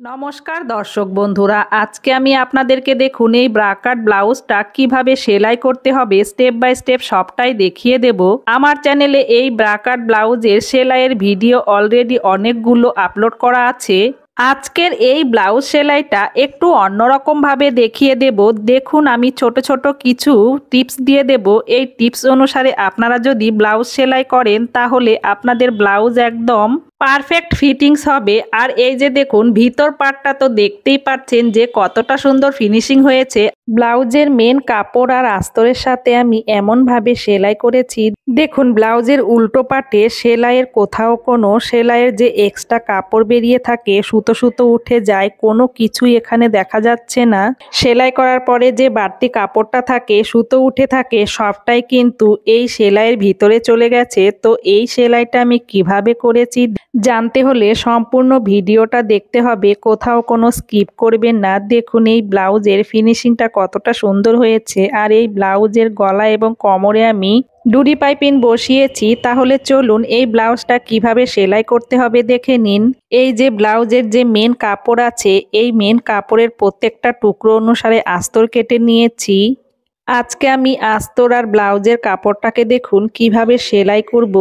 নমস্কার দর্শক বন্ধুরা, আজকে আমি আপনাদেরকে দেখুন এই ব্রাকাট ব্লাউজটা কীভাবে সেলাই করতে হবে। স্টেপ বাই স্টেপ সবটাই দেখিয়ে দেব। আমার চ্যানেলে এই ব্রাকাট ব্লাউজের সেলাইয়ের ভিডিও অলরেডি অনেকগুলো আপলোড করা আছে। আজকের এই ব্লাউজ সেলাইটা একটু অন্যরকম ভাবে দেখিয়ে দেব। দেখুন, আমি ছোট ছোট কিছু টিপস দিয়ে দেব। এই টিপস অনুসারে আপনারা যদি ব্লাউজ সেলাই করেন, তাহলে আপনাদের ব্লাউজ একদম পারফেক্ট ফিটিংস হবে। আর এই যে দেখুন, ভিতর পার্টটা তো দেখতেই পাচ্ছেন যে কতটা সুন্দর ফিনিশিং হয়েছে। ব্লাউজের মেন কাপড় আর আস্তরের সাথে আমি এমনভাবে সেলাই করেছি। দেখুন, ব্লাউজের উল্টো পাটে সেলাইয়ের কোথাও কোনো, সেলাইয়ের যে এক্সট্রা কাপড় বেরিয়ে থাকে, সুতো সুতো উঠে যায়, কোনো কিছুই এখানে দেখা যাচ্ছে না। সেলাই করার পরে যে বাড়তি কাপড়টা থাকে, সুতো উঠে থাকে, সবটাই কিন্তু এই সেলাইয়ের ভিতরে চলে গেছে। তো এই সেলাইটা আমি কীভাবে করেছি জানতে হলে সম্পূর্ণ ভিডিওটা দেখতে হবে, কোথাও কোনো স্কিপ করবেন না। দেখুন, এই ব্লাউজের ফিনিশিংটা কতটা সুন্দর হয়েছে। আর এই ব্লাউজের গলা এবং কোমরে আমি ডুরি পাইপিন বসিয়েছি, তাহলে চলুন এই ব্লাউজটা কীভাবে সেলাই করতে হবে দেখে নিন। এই যে ব্লাউজের যে মেন কাপড় আছে, এই মেন কাপড়ের প্রত্যেকটা টুকরো অনুসারে আস্তর কেটে নিয়েছি। আজকে আমি আস্তর আর ব্লাউজের কাপড়টাকে দেখুন, কীভাবে সেলাই করব।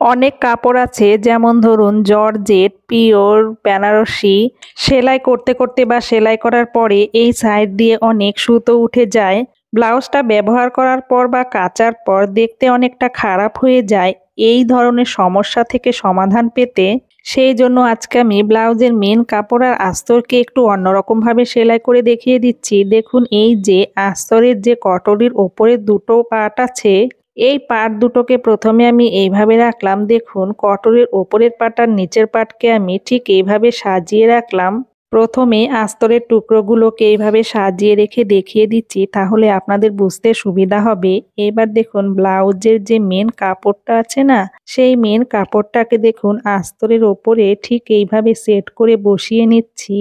অনেক কাপড় আছে, যেমন ধরুন জর্জেট, পিওর, বেনারসি। সেলাই করতে করতে বা সেলাই করার পরে এই সাইড দিয়ে অনেক সুতো উঠে যায়। ব্লাউজটা ব্যবহার করার পর বা কাচার পর দেখতে অনেকটা খারাপ হয়ে যায়। এই ধরনের সমস্যা থেকে সমাধান পেতে সেই জন্য আজকে আমি ব্লাউজের মেন কাপড় আর আস্তরকে একটু অন্যরকমভাবে সেলাই করে দেখিয়ে দিচ্ছি। দেখুন, এই যে আস্তরের যে কটরির ওপরে দুটো পাট আছে এই পাট দুটোকে প্রথমে আমি এইভাবে রাখলাম, দেখুন, কটরের ওপরের পাট আর নিচের পাটকে আমি ঠিক এইভাবে সাজিয়ে রাখলাম। প্রথমে আস্তরের টুকরোগুলোকে এইভাবে সাজিয়ে রেখে দেখিয়ে দিচ্ছি, তাহলে আপনাদের বুঝতে সুবিধা হবে। এবার দেখুন, ব্লাউজের যে মেন কাপড়টা আছে না, সেই মেন কাপড়টাকে দেখুন, আস্তরের ওপরে ঠিক এইভাবে সেট করে বসিয়ে নিচ্ছি।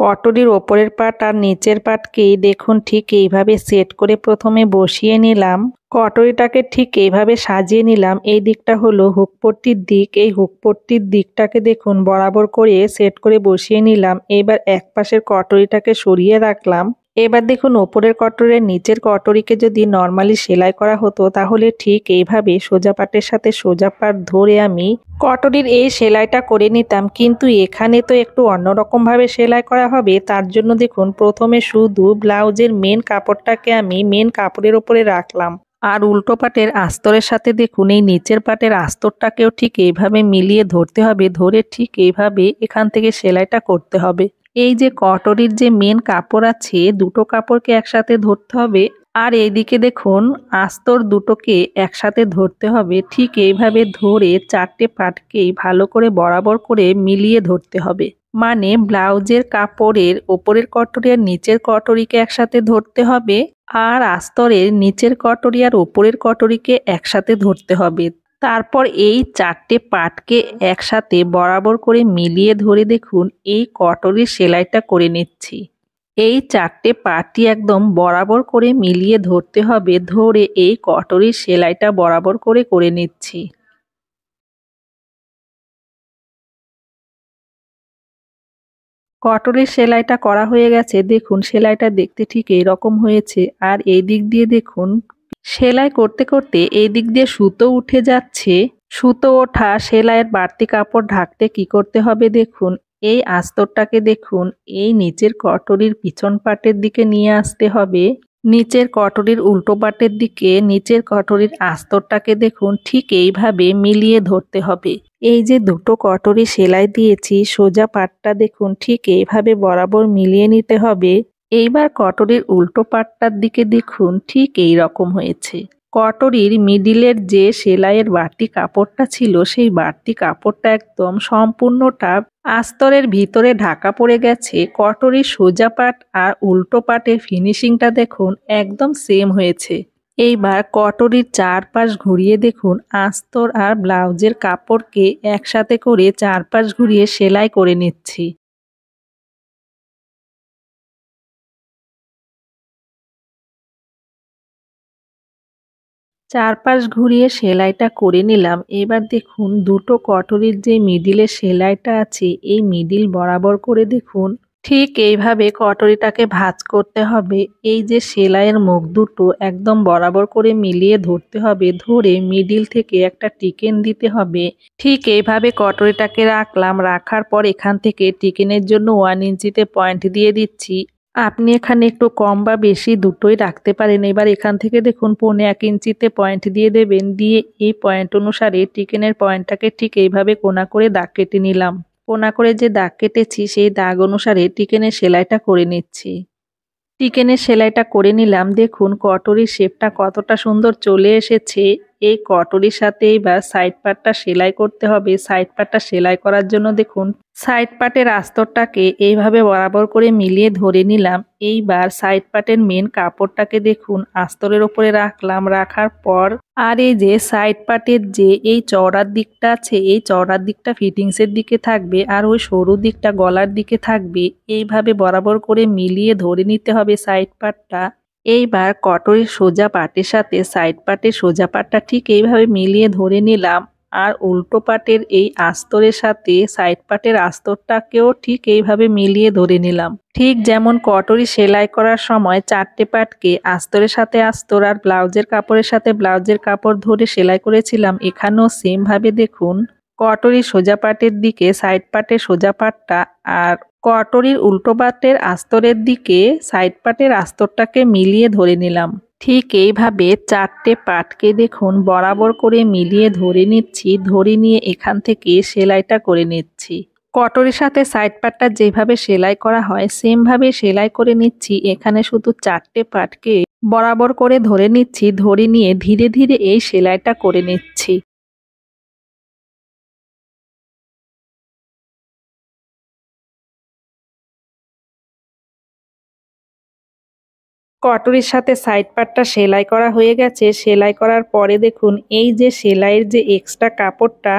কটরির ওপরের পাট আর নিচের পাটকেই দেখুন ঠিক এইভাবে সেট করে প্রথমে বসিয়ে নিলাম। কটরিটাকে ঠিক এইভাবে সাজিয়ে নিলাম। এই দিকটা হলো হুকপট্টির দিক। এই হুকপট্টির দিকটাকে দেখুন বরাবর করে সেট করে বসিয়ে নিলাম। এবার এক পাশের কটরিটাকে সরিয়ে রাখলাম। এবার দেখুন, ওপরের কটরের নিচের কটরিকে যদি নর্মালি সেলাই করা হতো, তাহলে ঠিক এইভাবে সোজা পাটের সাথে সোজা পাট ধরে আমি কটরির এই সেলাইটা করে নিতাম। কিন্তু এখানে তো একটু অন্যরকমভাবে সেলাই করা হবে। তার জন্য দেখুন, প্রথমে শুধু ব্লাউজের মেন কাপড়টাকে আমি মেন কাপড়ের ওপরে রাখলাম। আর উল্টো পাটের আস্তরের সাথে দেখুন, এই নিচের পাটের আস্তরটাকেও ঠিক এইভাবে মিলিয়ে ধরতে হবে। ধরে ঠিক এইভাবে এখান থেকে সেলাইটা করতে হবে। এই যে কটরির যে মেন কাপড় আছে, দুটো কাপড়কে একসাথে ধরতে হবে। আর এইদিকে দেখুন, আস্তর দুটোকে একসাথে ধরতে হবে। ঠিক এইভাবে ধরে চারটে পাটকেই ভালো করে বরাবর করে মিলিয়ে ধরতে হবে। মানে ব্লাউজের কাপড়ের ওপরের কটরি আর নিচের কটরিকে একসাথে ধরতে হবে। আর আস্তরের নিচের কটরি আর ওপরের কটরিকে একসাথে ধরতে হবে। তারপর এই চারটে পাটকে একসাথে বরাবর করে মিলিয়ে ধরে দেখুন, এই কটরির সেলাইটা করে নিচ্ছি। এই চারটে পাটি একদম বরাবর করে মিলিয়ে ধরতে হবে, ধরে এই কটরির সেলাইটা বরাবর করে করে নিচ্ছি। কটনের সেলাইটা করা হয়ে গেছে, দেখুন, সেলাইটা দেখতে ঠিক এইরকম হয়েছে। আর এই দিক দিয়ে দেখুন সেলাই করতে করতে এই দিক দিয়ে সুতো উঠে যাচ্ছে। সুতো ওঠা, সেলাইয়ের বাড়তি কাপড় ঢাকতে কি করতে হবে দেখুন। এই আস্তরটাকে দেখুন, এই নিচের কটরির পিছন পাটের দিকে নিয়ে আসতে হবে। নিচের কটরির উল্টো পাটের দিকে, নিচের কটরির আস্তরটাকে দেখুন, ঠিক এইভাবে মিলিয়ে ধরতে হবে। এই যে দুটো কটরি সেলাই দিয়েছি, সোজা পাটটা দেখুন, ঠিক এইভাবে বরাবর মিলিয়ে নিতে হবে। এইবার কটরির উল্টো পাটটার দিকে দেখুন, ঠিক এই রকম হয়েছে। কটরির মিডিলের যে সেলাইয়ের বাড়তি কাপড়টা ছিল, সেই বাড়তি কাপড়টা একদম সম্পূর্ণটা আস্তরের ভিতরে ঢাকা পড়ে গেছে। কটরির সোজা পাট আর উল্টো পাটের ফিনিশিংটা দেখুন, একদম সেম হয়েছে। এইবার কটরির চারপাশ ঘুরিয়ে দেখুন, আস্তর আর ব্লাউজের কাপড়কে একসাথে করে চারপাশ ঘুরিয়ে সেলাই করে নিচ্ছি। চারপাশ ঘুরিয়ে সেলাইটা করে নিলাম। এবার দেখুন, দুটো কটরির যে মিডিলে সেলাইটা আছে, এই মিডিল বরাবর করে দেখুন। ঠিক এইভাবে কটরিটাকে ভাঁজ করতে হবে। এই যে সেলাইয়ের মুখ দুটো একদম বরাবর করে মিলিয়ে ধরতে হবে, ধরে মিডিল থেকে একটা টিকেন দিতে হবে। ঠিক এইভাবে কটরিটাকে রাখলাম, রাখার পর এখান থেকে টিকেনের জন্য ওয়ান ইঞ্চিতে পয়েন্ট দিয়ে দিচ্ছি। আপনি এখানে একটু কম বা বেশি দুটোই রাখতে পারেন। এবার এখান থেকে দেখুন, পৌনে এক ইঞ্চিতে পয়েন্ট দিয়ে দেবেন। দিয়ে এই পয়েন্ট অনুসারে টিকেনের পয়েন্টটাকে ঠিক এইভাবে কোনা করে দাগ কেটে নিলাম। কোনা করে যে দাগ কেটেছি, সেই দাগ অনুসারে টিকেনের সেলাইটা করে নিচ্ছি। টিকেনের সেলাইটা করে নিলাম। দেখুন, কটরির শেপটা কতটা সুন্দর চলে এসেছে। এই কটরির সাথে এবার সাইড পার্টটা সেলাই করতে হবে। সাইড পার্টটা সেলাই করার জন্য দেখুন সাইড পার্টের আস্তরটাকে এইভাবে বরাবর করে মিলিয়ে ধরে নিলাম। এইবার সাইড পার্টের মেন কাপড়টাকে দেখুন, আস্তরের ওপরে রাখলাম। রাখার পর আর এই যে সাইড পার্টের যে এই চওড়ার দিকটা আছে, এই চওড়ার দিকটা ফিটিংসের দিকে থাকবে আর ওই সরু দিকটা গলার দিকে থাকবে। এইভাবে বরাবর করে মিলিয়ে ধরে নিতে হবে সাইড পার্টটা এইবার কটরির সোজা পাটের সাথে সাইড পাটের সোজা পাটটা ঠিক এইভাবে মিলিয়ে ধরে নিলাম। আর উল্টো পাটের এই আস্তরের সাথে সাইড পাটের আস্তরটাকেও ঠিক এইভাবে মিলিয়ে ধরে নিলাম। ঠিক যেমন কটরি সেলাই করার সময় চারটে পাটকে আস্তরের সাথে আস্তর আর ব্লাউজের কাপড়ের সাথে ব্লাউজের কাপড় ধরে সেলাই করেছিলাম। এখানেও সেমভাবে দেখুন। কটরি সোজা পাটের দিকে সাইড পাটের সোজা পাটটা আর কটরির উল্টো পাটের আস্তরের দিকে সাইড পাটের আস্তরটাকে মিলিয়ে ধরে নিলাম। ঠিক এইভাবে চারটে পাটকে দেখুন বরাবর করে মিলিয়ে ধরে নিচ্ছি, ধরে নিয়ে এখান থেকে সেলাইটা করে নিচ্ছি। কটরের সাথে সাইড পাটটা যেভাবে সেলাই করা হয়, সেমভাবে সেলাই করে নিচ্ছি। এখানে শুধু চারটে পাটকে বরাবর করে ধরে নিচ্ছি, ধরে নিয়ে ধীরে ধীরে এই সেলাইটা করে নিচ্ছি। কটরির সাথে সাইড পার্টটা সেলাই করা হয়ে গেছে। সেলাই করার পরে দেখুন, এই যে সেলাইয়ের যে এক্সট্রা কাপড়টা,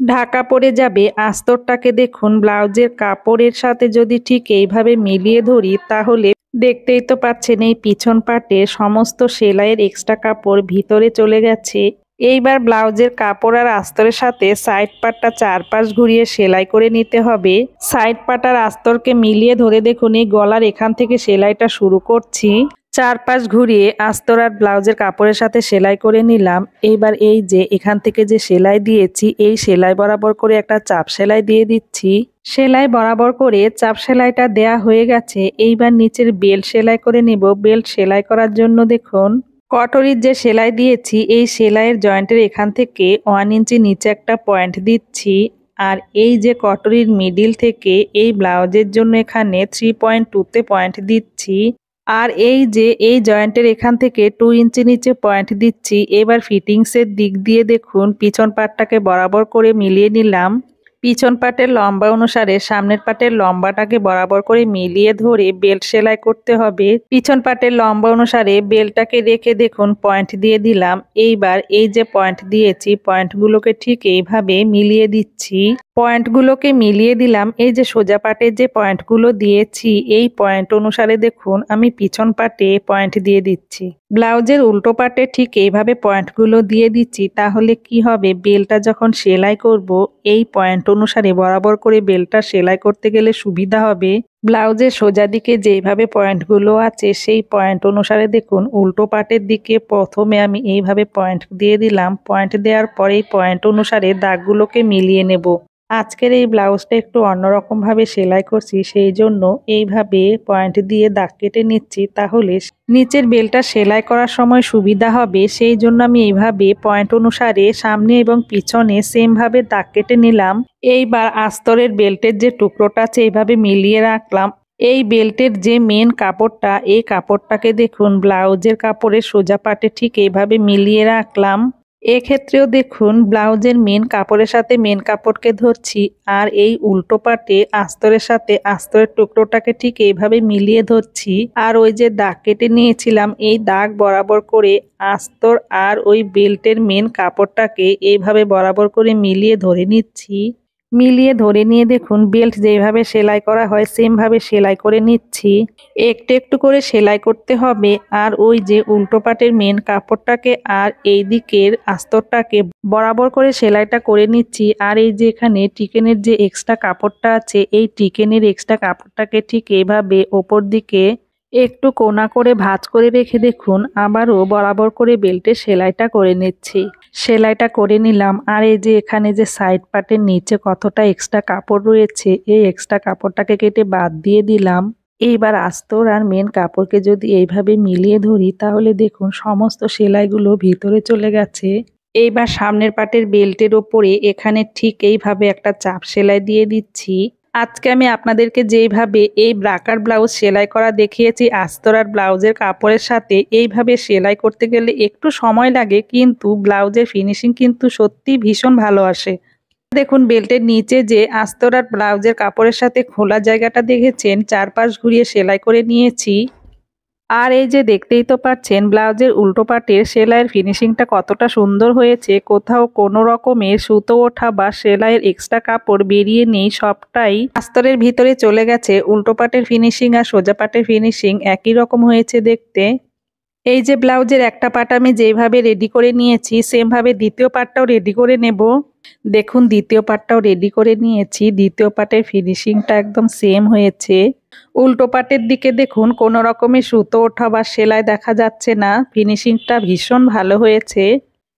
ঢাকা পড়ে যাবে, আস্তরটাকে দেখুন, ব্লাউজের কাপড়ের সাথে যদি ঠিক এইভাবে মিলিয়ে ধরি, তাহলে দেখতেই তো পাচ্ছেন এই পিছন পাটে সমস্ত সেলাইয়ের এক্সট্রা কাপড় ভিতরে চলে গেছে। এইবার ব্লাউজের কাপড় আর আস্তরের সাথে সাইড পাটটা চারপাশ ঘুরিয়ে সেলাই করে নিতে হবে। সাইড পাট আর আস্তরকে মিলিয়ে ধরে দেখুন, এই গলার এখান থেকে সেলাইটা শুরু করছি। চারপাশ ঘুরিয়ে আস্তরার ব্লাউজের কাপড়ের সাথে সেলাই করে নিলাম। এইবার এই যে এখান থেকে যে সেলাই দিয়েছি, এই সেলাই বরাবর করে একটা চাপ সেলাই দিয়ে দিচ্ছি। সেলাই বরাবর করে চাপ সেলাইটা দেয়া হয়ে গেছে। এইবার নিচের বেল্ট সেলাই করে নিব। বেল্ট সেলাই করার জন্য দেখুন, কটরির যে সেলাই দিয়েছি, এই সেলাইয়ের জয়েন্টের এখান থেকে ওয়ান ইঞ্চি নিচে একটা পয়েন্ট দিচ্ছি। আর এই যে কটরির মিডিল থেকে এই ব্লাউজের জন্য এখানে থ্রি পয়েন্ট টুতে পয়েন্ট দিচ্ছি। আর এই যে, এই জয়েন্টের এখান থেকে টু ইঞ্চি নিচে পয়েন্ট দিচ্ছি। এবার ফিটিংসের দিক দিয়ে দেখুন, পিছন পাটটাকে বরাবর করে মিলিয়ে নিলাম। পিছন পাটের লম্বা অনুসারে সামনের পাটের লম্বাটাকে বরাবর করে মিলিয়ে ধরে বেল্ট সেলাই করতে হবে। পিছন পাটের লম্বা অনুসারে বেল্টটাকে রেখে দেখুন, পয়েন্ট দিয়ে দিলাম। এইবার এই যে পয়েন্ট দিয়েছি, পয়েন্টগুলোকে ঠিক এইভাবে মিলিয়ে দিচ্ছি। পয়েন্টগুলোকে মিলিয়ে দিলাম। এই যে সোজা পাটের যে পয়েন্টগুলো দিয়েছি, এই পয়েন্ট অনুসারে দেখুন, আমি পিছন পাটে পয়েন্ট দিয়ে দিচ্ছি। ব্লাউজের উল্টো পাটে ঠিক এইভাবে পয়েন্টগুলো দিয়ে দিচ্ছি, তাহলে কি হবে? বেলটা যখন সেলাই করব, এই পয়েন্ট অনুসারে বরাবর করে বেলটা সেলাই করতে গেলে সুবিধা হবে। ব্লাউজের সোজা দিকে যেইভাবে পয়েন্টগুলো আছে, সেই পয়েন্ট অনুসারে দেখুন, উল্টো পাটের দিকে প্রথমে আমি এইভাবে পয়েন্ট দিয়ে দিলাম। পয়েন্ট দেওয়ার পরেই পয়েন্ট অনুসারে দাগগুলোকে মিলিয়ে নেব। আজকের এই ব্লাউজটা একটু অন্যরকমভাবে সেলাই করছি, সেই জন্য এইভাবে পয়েন্ট দিয়ে দাগ কেটে নিচ্ছি, তাহলে নিচের বেলটা সেলাই করার সময় সুবিধা হবে। সেই জন্য আমি এইভাবে পয়েন্ট অনুসারে সামনে এবং পিছনে সেমভাবে দাগ কেটে নিলাম। এইবার আস্তরের বেল্টের যে টুকরোটা আছে, এইভাবে মিলিয়ে রাখলাম। এই বেল্টের যে মেন কাপড়টা, এই কাপড়টাকে দেখুন, ব্লাউজের কাপড়ের সোজা পাটে ঠিক এইভাবে মিলিয়ে রাখলাম। এক্ষেত্রেও দেখুন, ব্লাউজের মেন কাপড়ের সাথে মেন কাপড়কে ধরছি, আর এই উল্টো পাটে আস্তরের সাথে আস্তরের টুকরোটাকে ঠিক এইভাবে মিলিয়ে ধরছি। আর ওই যে দাগ কেটে নিয়েছিলাম, এই দাগ বরাবর করে আস্তর আর ওই বেল্টের মেন কাপড়টাকে এইভাবে বরাবর করে মিলিয়ে ধরে নিচ্ছি। মিলিয়ে ধরে নিয়ে দেখুন, বেল্ট যেভাবে সেলাই করা হয়, সেমভাবে সেলাই করে নিচ্ছি। একটু একটু করে সেলাই করতে হবে। আর ওই যে উল্টো পাটের মেন কাপড়টাকে আর এই দিকের আস্তরটাকে বরাবর করে সেলাইটা করে নিচ্ছি। আর এই যে এখানে টিকেনের যে এক্সট্রা কাপড়টা আছে, এই টিকেনের এক্সট্রা কাপড়টাকে ঠিক এভাবে ওপর দিকে একটু কোনা করে ভাঁজ করে রেখে দেখুন, আবারও বরাবর করে বেল্টে সেলাইটা করে নিচ্ছি। সেলাইটা করে নিলাম, আর এই যে এখানে যে সাইড পার্টের নিচে কতটা এক্সট্রা কাপড় রয়েছে, এই এক্সট্রা কাপড়টাকে কেটে বাদ দিয়ে দিলাম। এইবার আস্তর আর মেন কাপড়কে যদি এইভাবে মিলিয়ে ধরি, তাহলে দেখুন সমস্ত সেলাইগুলো ভিতরে চলে গেছে। এইবার সামনের পাটের বেল্টের ওপরে এখানে ঠিক এইভাবে একটা চাপ সেলাই দিয়ে দিচ্ছি। আজকে আমি আপনাদেরকে যেইভাবে এই ব্রাকার ব্লাউজ সেলাই করা দেখিয়েছি, আস্তরার ব্লাউজের কাপড়ের সাথে, এইভাবে সেলাই করতে গেলে একটু সময় লাগে, কিন্তু ব্লাউজের ফিনিশিং কিন্তু সত্যি ভীষণ ভালো আসে। দেখুন, বেল্টের নিচে যে আস্তরার ব্লাউজের কাপড়ের সাথে খোলা জায়গাটা দেখেছেন, চারপাশ ঘুরিয়ে সেলাই করে নিয়েছি। আর এই যে দেখতেই তো পাচ্ছেন, ব্লাউজের উল্টো পাটের সেলাইয়ের ফিনিশিংটা কতটা সুন্দর হয়েছে। কোথাও কোনো রকমের সুতো ওঠা বা সেলাইয়ের এক্সট্রা কাপড় বেরিয়ে নেই, সবটাই আস্তরের ভিতরে চলে গেছে। উল্টো পাটের ফিনিশিং আর সোজা পাটের ফিনিশিং একই রকম হয়েছে দেখতে। এই যে ব্লাউজের একটা পাট আমি যেভাবে রেডি করে নিয়েছি, সেমভাবে দ্বিতীয় পাটটাও রেডি করে নেব। দেখুন, দ্বিতীয় পাটটাও রেডি করে নিয়েছি। দ্বিতীয় পাটের ফিনিশিংটা একদম সেম হয়েছে। উল্টো পাটের দিকে দেখুন, কোনো রকমের সুতো ওঠা বা সেলাই দেখা যাচ্ছে না। ফিনিশিংটা ভীষণ ভালো হয়েছে।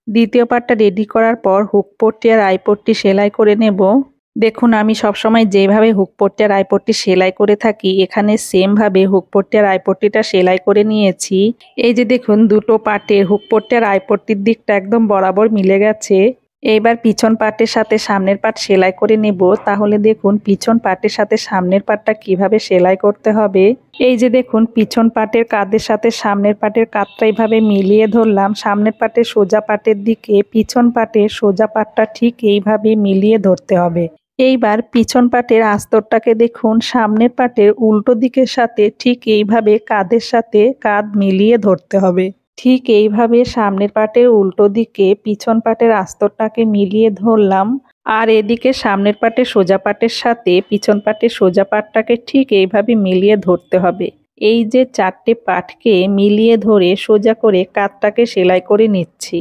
দ্বিতীয় পাটটা রেডি করার পর হুকপট্টি আর আইপট্টি সেলাই করে নেব। দেখুন, আমি সবসময় যেভাবে হুকপট্টি আর আইপট্টি সেলাই করে থাকি, এখানে সেমভাবে হুকপট্টি আর আইপট্টিটা সেলাই করে নিয়েছি। এই যে দেখুন, দুটো পাটের হুকপট্টি আর আইপট্টির দিকটা একদম বরাবর মিলে গেছে। এইবার পিছন পাটের সাথে সামনের পাট সেলাই করে নেব। তাহলে দেখুন, পিছন পাটের সাথে সামনের পাটটা কীভাবে সেলাই করতে হবে। এই যে দেখুন, পিছন পাটের কাঁধের সাথে সামনের পাটের কাঁধটা এইভাবে মিলিয়ে ধরলাম। সামনের পাটের সোজা পাটের দিকে পিছন পাটের সোজা পাটটা ঠিক এইভাবে মিলিয়ে ধরতে হবে। এইবার পিছন পাটের আস্তরটাকে দেখুন, সামনের পাটের উল্টো দিকের সাথে ঠিক এইভাবে কাঁধের সাথে কাঁধ মিলিয়ে ধরতে হবে। ঠিক এইভাবে সামনের পাটের উল্টো দিকে পিছন পাটের আস্তরটাকে মিলিয়ে ধরলাম, আর এদিকে সামনের পাটের সোজা পাটের সাথে পিছন পাটের সোজা পাটটাকে ঠিক এইভাবে মিলিয়ে ধরতে হবে। এই যে চারটে পাটকে মিলিয়ে ধরে সোজা করে কাতটাকে সেলাই করে নিচ্ছি।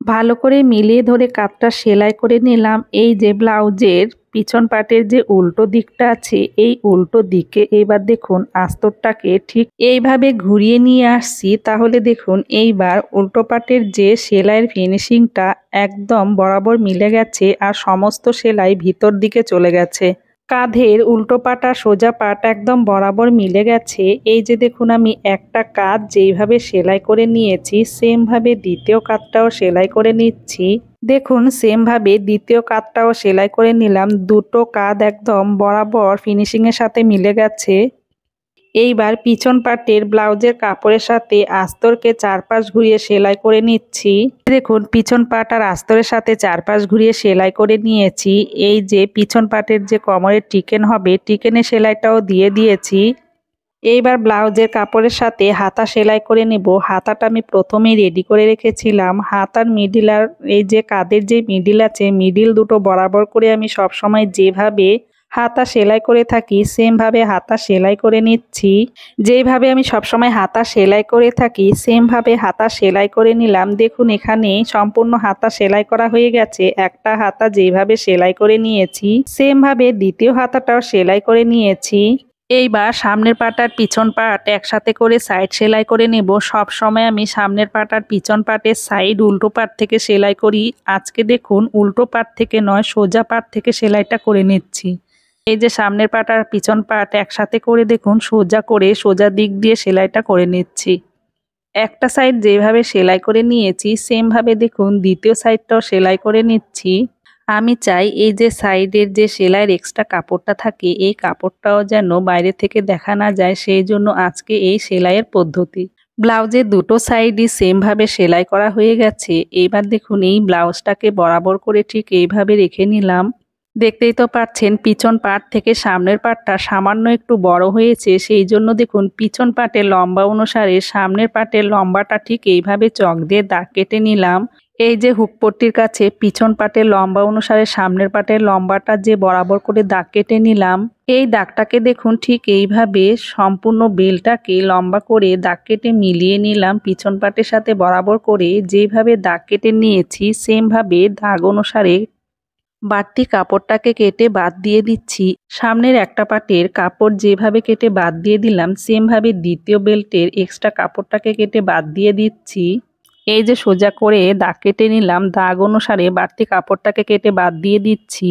ভালো করে মিলিয়ে ধরে কাতটা সেলাই করে নিলাম। এই যে ব্লাউজের পিছন পাটের যে উল্টো দিকটা আছে, এই উল্টো দিকে এবার দেখুন আস্তরটাকে ঠিক এইভাবে ঘুরিয়ে নিয়ে আসছি। তাহলে দেখুন এইবার উল্টো পাটের যে সেলাইয়ের ফিনিশিংটা একদম বরাবর মিলে গেছে আর সমস্ত সেলাই ভিতর দিকে চলে গেছে। কাঁধের উল্টো পাটা, সোজা পাট একদম বরাবর মিলে গেছে। এই যে দেখুন, আমি একটা কাঁধ যেইভাবে সেলাই করে নিয়েছি, সেমভাবে দ্বিতীয় কাঁধটাও সেলাই করে নিচ্ছি। দেখুন, সেমভাবে দ্বিতীয় কাঁধটাও সেলাই করে নিলাম। দুটো কাঁধ একদম বরাবর ফিনিশিংয়ের সাথে মিলে গেছে। এইবার পিছন পাটের ব্লাউজের কাপড়ের সাথে আস্তরকে চারপাশ ঘুরিয়ে সেলাই করে নিচ্ছি। দেখুন, পিছন পাট আর আস্তরের সাথে চারপাশ ঘুরিয়ে সেলাই করে নিয়েছি। এই যে পিছন পাটের যে কমরের টিকেন হবে টিকেনের সেলাইটাও দিয়ে দিয়েছি। এইবার ব্লাউজের কাপড়ের সাথে হাতা সেলাই করে নেব। হাতাটা আমি প্রথমেই রেডি করে রেখেছিলাম। হাতার মিডিল আর এই যে কাদের যে মিডিল আছে মিডিল দুটো বরাবর করে আমি সব সময় যেভাবে হাতা সেলাই করে থাকি সেমভাবে হাতা সেলাই করে নিচ্ছি। যেইভাবে আমি সবসময় হাতা সেলাই করে থাকি সেমভাবে হাতা সেলাই করে নিলাম। দেখুন এখানে সম্পূর্ণ হাতা সেলাই করা হয়ে গেছে। একটা হাতা যেইভাবে সেলাই করে নিয়েছি সেমভাবে দ্বিতীয় হাতাটাও সেলাই করে নিয়েছি। এইবার সামনের পাটার পিছন পাট একসাথে করে সাইড সেলাই করে নেব। সব সময় আমি সামনের পাটার পিছন পাটের সাইড উল্টো পাট থেকে সেলাই করি। আজকে দেখুন উল্টো পাট থেকে নয়, সোজা পাট থেকে সেলাইটা করে নিচ্ছি। এই যে সামনের পাট আর পিছন পাট একসাথে করে দেখুন, সোজা করে, সোজা দিক দিয়ে সেলাইটা করে নিচ্ছি। একটা সাইড যেভাবে সেলাই করে নিয়েছি সেমভাবে দেখুন, দ্বিতীয় সাইডটাও সেলাই করে নিচ্ছি। আমি চাই এই যে সাইডের যে সেলাইয়ের এক্সট্রা কাপড়টা থাকে, এই কাপড়টাও যেন বাইরে থেকে দেখা না যায়, সেই জন্য আজকে এই সেলাইয়ের পদ্ধতি। ব্লাউজের দুটো সাইডই সেমভাবে সেলাই করা হয়ে গেছে। এবার দেখুন, এই ব্লাউজটাকে বরাবর করে ঠিক এইভাবে রেখে নিলাম। দেখতেই তো পাচ্ছেন পিছন পাট থেকে সামনের পাটটা সামান্য একটু বড় হয়েছে, সেই জন্য দেখুন পিছন পাটের লম্বা অনুসারে সামনের পাটের লম্বাটা ঠিক এইভাবে চক দিয়ে দাগ কেটে নিলাম। এই যে হুকপট্টির কাছে পিছন পাটের লম্বা অনুসারে সামনের পাটের লম্বাটা যে বরাবর করে দাগ কেটে নিলাম, এই দাগটাকে দেখুন ঠিক এইভাবে সম্পূর্ণ বেলটাকে লম্বা করে দাগ কেটে মিলিয়ে নিলাম, পিছন পাটের সাথে বরাবর করে যেভাবে দাগ কেটে নিয়েছি, সেমভাবে দাগ অনুসারে বাড়তি কাপড়টাকে কেটে বাদ দিয়ে দিচ্ছি। সামনের একটা পাটের কাপড় যেভাবে কেটে বাদ দিয়ে দিলাম, সেমভাবে দ্বিতীয় বেল্টের এক্সট্রা কাপড়টাকে কেটে বাদ দিয়ে দিচ্ছি। এই যে সোজা করে দাগ কেটে নিলাম, দাগ অনুসারে বাড়তি কাপড়টাকে কেটে বাদ দিয়ে দিচ্ছি।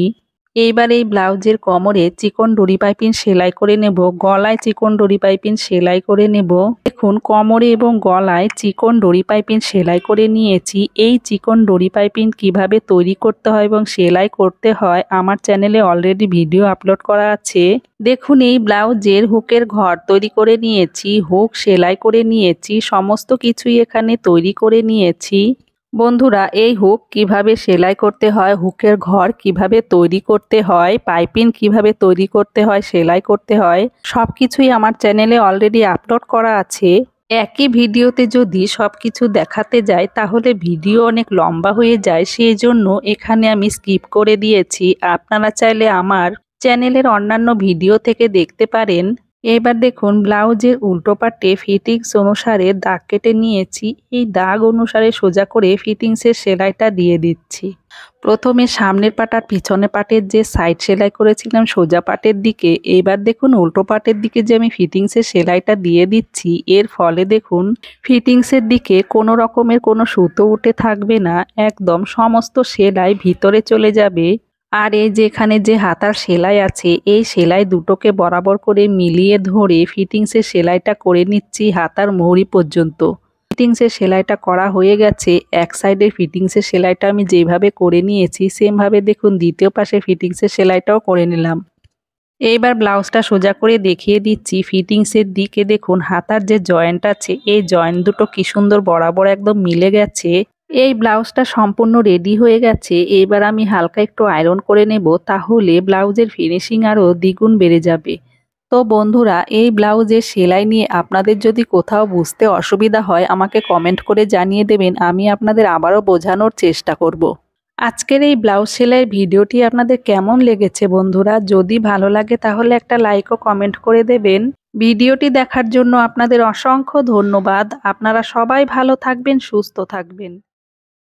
এইবার এই ব্লাউজের কোমরে চিকন ডরি পাইপিং সেলাই করে নেব, গলায় চিকন ডরি পাইপিং সেলাই করে নেব। দেখুন, কোমরে এবং গলায় চিকন ডরি পাইপিং সেলাই করে নিয়েছি। এই চিকন ডরি পাইপিং কীভাবে তৈরি করতে হয় এবং সেলাই করতে হয়, আমার চ্যানেলে অলরেডি ভিডিও আপলোড করা আছে। দেখুন, এই ব্লাউজের হুকের ঘর তৈরি করে নিয়েছি, হুক সেলাই করে নিয়েছি, সমস্ত কিছুই এখানে তৈরি করে নিয়েছি। বন্ধুরা, এই হুক কীভাবে সেলাই করতে হয়, হুকের ঘর কীভাবে তৈরি করতে হয়, পাইপিং কীভাবে তৈরি করতে হয়, সেলাই করতে হয় সব কিছুই আমার চ্যানেলে অলরেডি আপলোড করা আছে। একই ভিডিওতে যদি সব কিছু দেখাতে যাই, তাহলে ভিডিও অনেক লম্বা হয়ে যায়, সেই জন্য এখানে আমি স্কিপ করে দিয়েছি। আপনারা চাইলে আমার চ্যানেলের অন্যান্য ভিডিও থেকে দেখতে পারেন। এবার দেখুন, ব্লাউজের উল্টো পাটে ফিটিংস অনুসারে দাগ কেটে নিয়েছি। এই দাগ অনুসারে সোজা করে ফিটিংসের সেলাইটা দিয়ে দিচ্ছি। প্রথমে সামনের পাটার পিছনে পাটের যে সাইড সেলাই করেছিলাম সোজা পাটের দিকে, এবার দেখুন উল্টো পাটের দিকে যে আমি ফিটিংসের সেলাইটা দিয়ে দিচ্ছি, এর ফলে দেখুন ফিটিংসের দিকে কোনো রকমের কোনো সুতো উঠে থাকবে না, একদম সমস্ত সেলাই ভিতরে চলে যাবে। আর এই যেখানে যে হাতার সেলাই আছে, এই সেলাই দুটোকে বরাবর করে মিলিয়ে ধরে ফিটিংসের সেলাইটা করে নিচ্ছি হাতার মৌরি পর্যন্ত। ফিটিংসের সেলাইটা করা হয়ে গেছে, এক সাইডের ফিটিংসের সেলাইটা আমি যেভাবে করে নিয়েছি সেমভাবে দেখুন দ্বিতীয় পাশে ফিটিংসের সেলাইটাও করে নিলাম। এইবার ব্লাউজটা সোজা করে দেখিয়ে দিচ্ছি ফিটিংসের দিকে দেখুন, হাতার যে জয়েন্ট আছে, এই জয়েন্ট দুটো কি সুন্দর বরাবর একদম মিলে গেছে। এই ব্লাউজটা সম্পূর্ণ রেডি হয়ে গেছে। এবার আমি হালকা একটু আয়রন করে নেব, তাহলে ব্লাউজের ফিনিশিং আরও দ্বিগুণ বেড়ে যাবে। তো বন্ধুরা, এই ব্লাউজের সেলাই নিয়ে আপনাদের যদি কোথাও বুঝতে অসুবিধা হয়, আমাকে কমেন্ট করে জানিয়ে দেবেন, আমি আপনাদের আবারও বোঝানোর চেষ্টা করব। আজকের এই ব্লাউজ সেলাই ভিডিওটি আপনাদের কেমন লেগেছে বন্ধুরা? যদি ভালো লাগে, তাহলে একটা লাইক ও কমেন্ট করে দেবেন। ভিডিওটি দেখার জন্য আপনাদের অসংখ্য ধন্যবাদ। আপনারা সবাই ভালো থাকবেন, সুস্থ থাকবেন।